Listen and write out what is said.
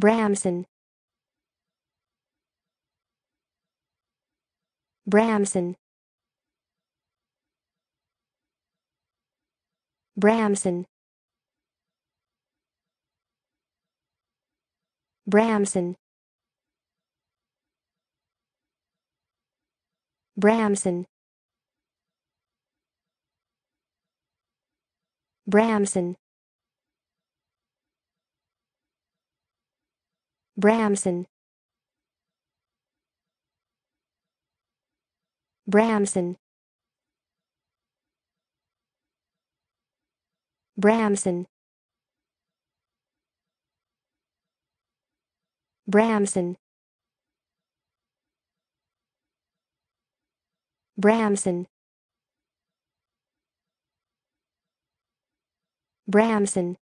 Bramson. Bramson. Bramson. Bramson. Bramson. Bramson Bramson. Bramson. Bramson. Bramson. Bramson. Bramson